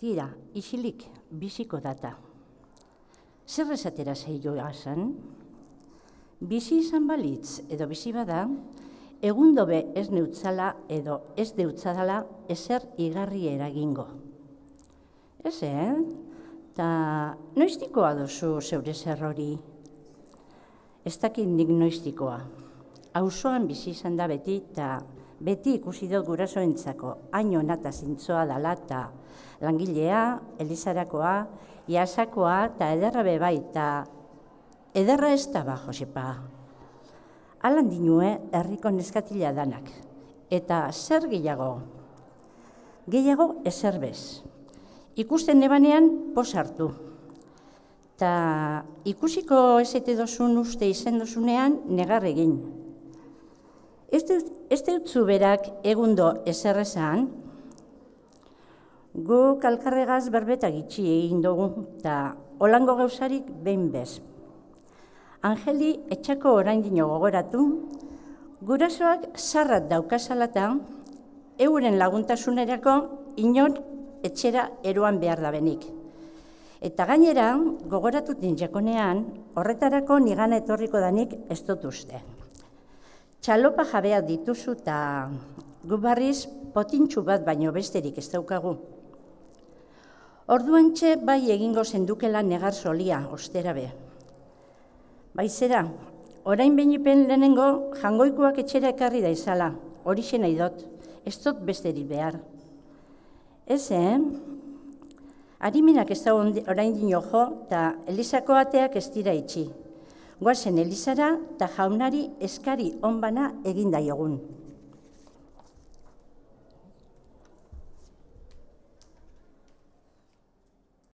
Tira, isilik, biziko data. Zer esatera zeioa zen? Bizi izan balitz edo bizi bada, egun dobe ez neutzala edo ez deutzadala ezer igarri eragingo. Ez, eh? Ta noiztikoa duzu zeure zer hori? Ez dakit nik noiztikoa. Auzoan bizi izan da beti eta beti ikusi dut gurasoentzako haino nata zintzoa dala eta langilea, elizarakoa, iasakoa eta ederra bebai eta ederra ez da ba, Josepa. Alan dinue herriko neskatila danak. Eta zer gehiago? Gehiago ezer bez. Ikusten nebanean pos hartu. Ta ikusiko esete dozun uste izen dozunean negar egin. Ez dut berak egundo ezer esan, gu kalkarregaz berbeta gitxi egin dugu, eta holango gauzarik behin bez. Angeli etxako orain dino gogoratu, gurasoak zarrat daukasalata, euren laguntasunerako inon etxera eroan behar da benik. Eta gainera, gogoratu jakonean, horretarako nigana etorriko danik ez dut uste. Txalopa jabea dituzu eta gu barriz potintxu bat baino besterik ez daukagu. Orduan txe bai egingo zendukela negar solia, ostera be. Baizera, orain benipen lehenengo jangoikoak etxera ekarri da izala, hori nahi dut, ez dut besterik behar. Ez, eh? Ariminak ez da orain dino jo, eta Elisako ateak ez dira itxi. Guazen Elizara eta jaunari eskari onbana eginda jogun.